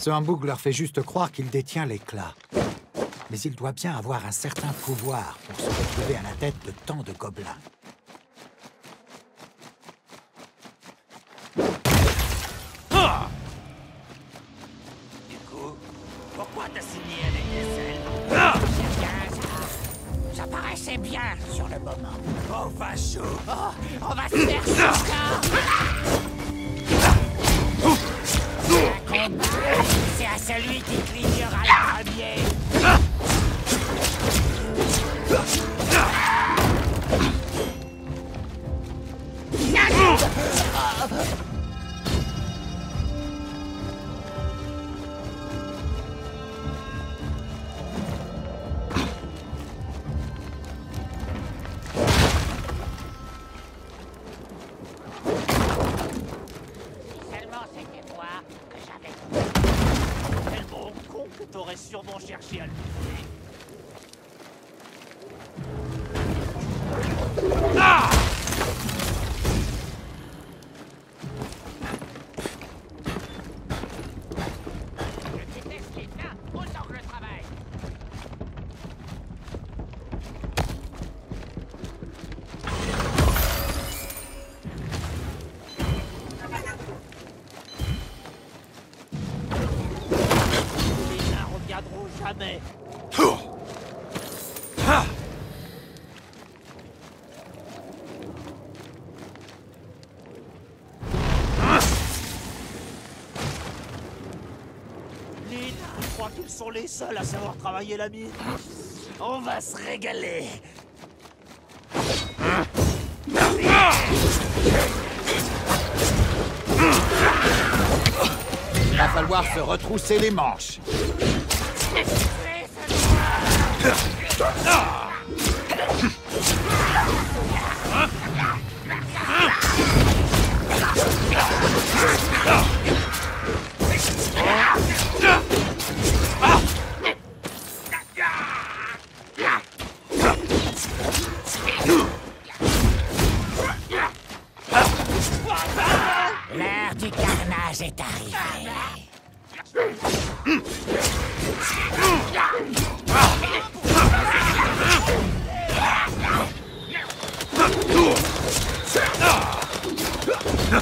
Ce Hambourg leur fait juste croire qu'il détient l'éclat. Mais il doit bien avoir un certain pouvoir pour se retrouver à la tête de tant de gobelins. Celui qui clignera le premier. T'aurais sûrement cherché à le. Je sont les seuls à savoir travailler la mine. On va se régaler. Il va falloir se retrousser les manches.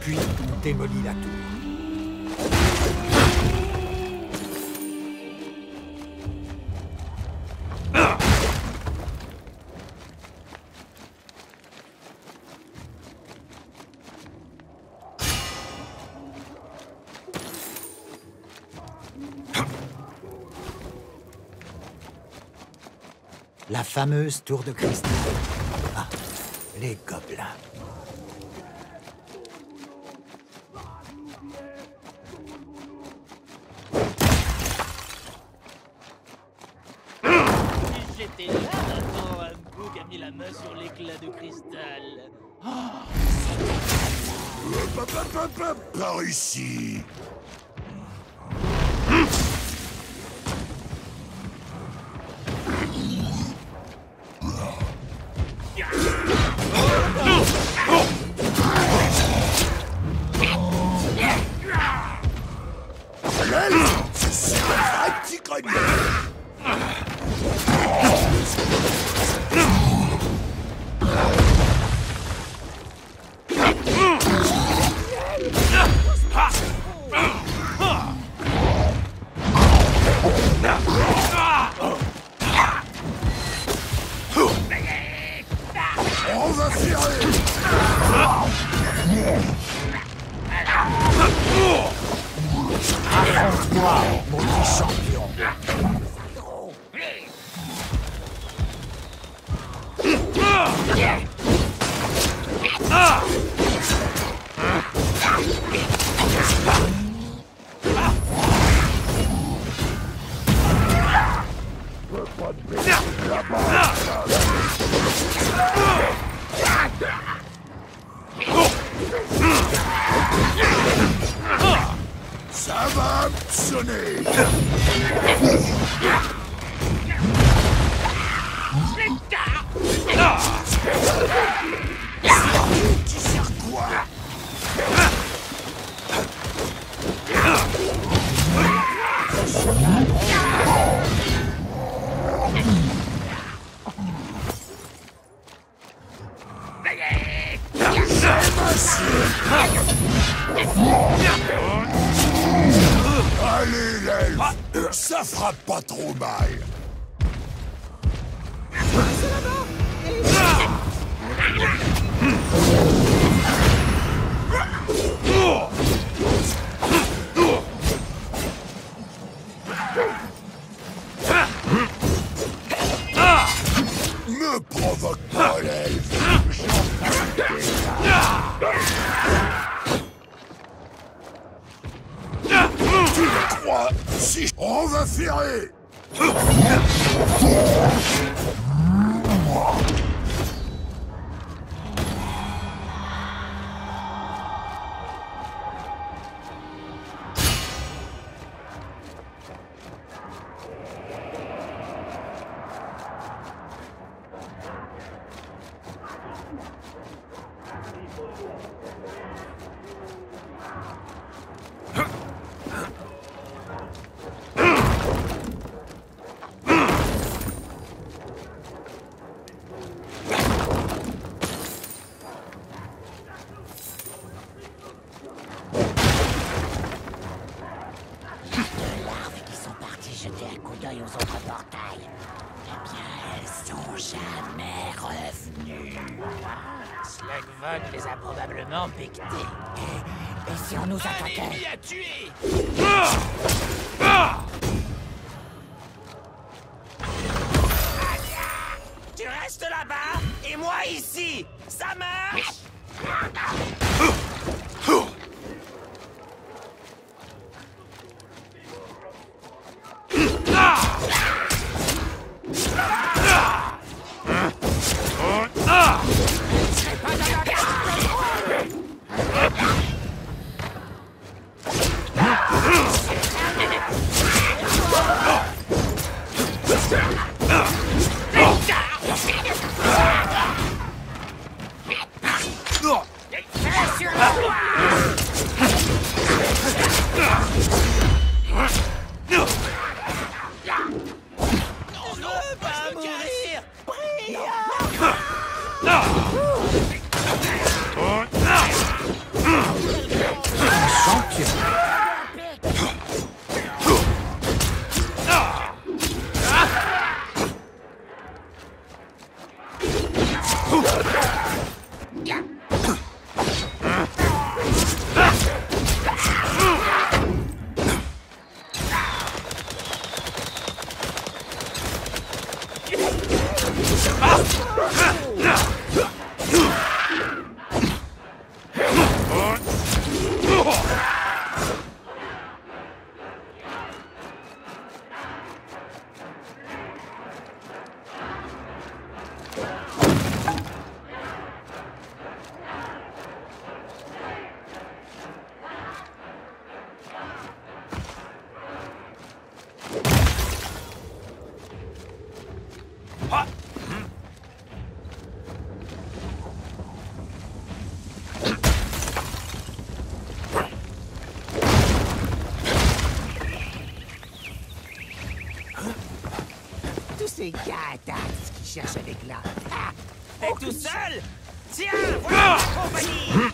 Puis on démolit la tour. La fameuse tour de cristal. Ah, les gobelins. Si j'étais là, quand un bouc a mis la main sur l'éclat de cristal. Par ici Let's go. Qui sert quoi Allez, l'elfe Ça fera pas trop mal jeter un coup d'œil aux autres portails. Eh bien, elles sont jamais revenues. Slugvog les a probablement piquetés. Et, et si on nous attaquait? à tuer Tu restes là-bas et moi ici Ça marche? Sorte! Tous ces gars à Dax qui cherchent avec là. Ah, T'es tout seul Tiens, voilà ma compagnie fais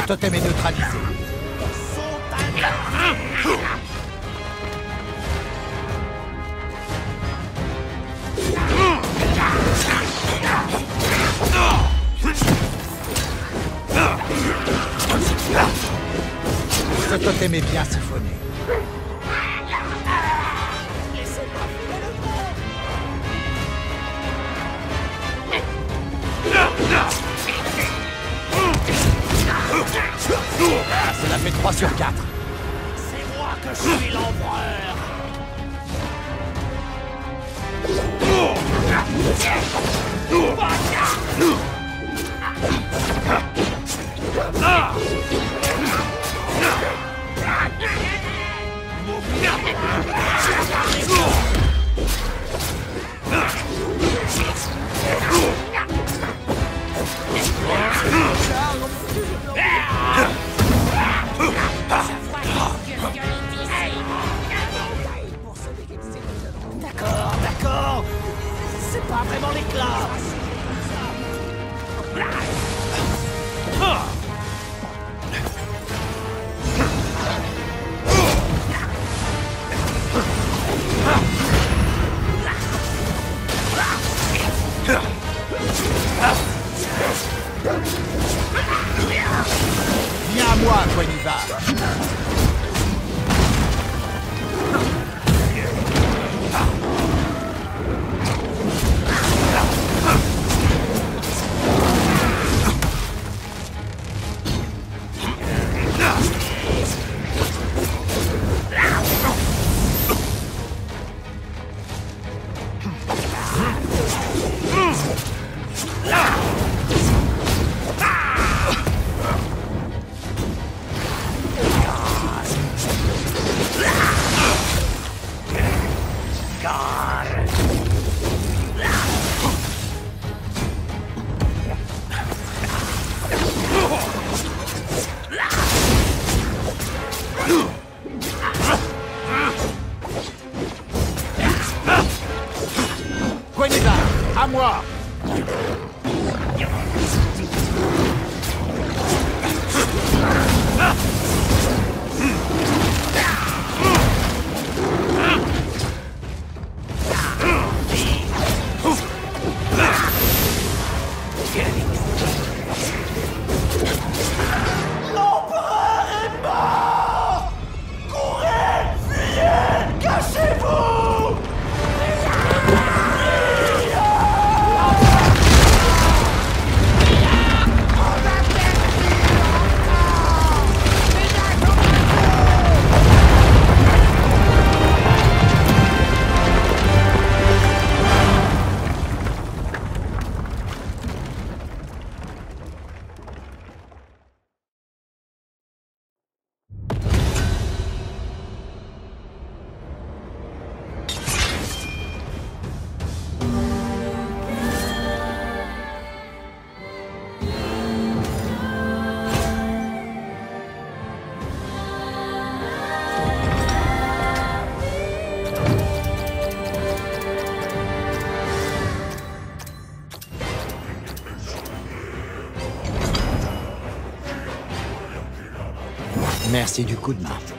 Ce totem est neutralisé. Ce totem est bien siphonné. Cela fait 3 sur 4. C'est moi que je suis l'empereur D'accord, Merci du coup de main.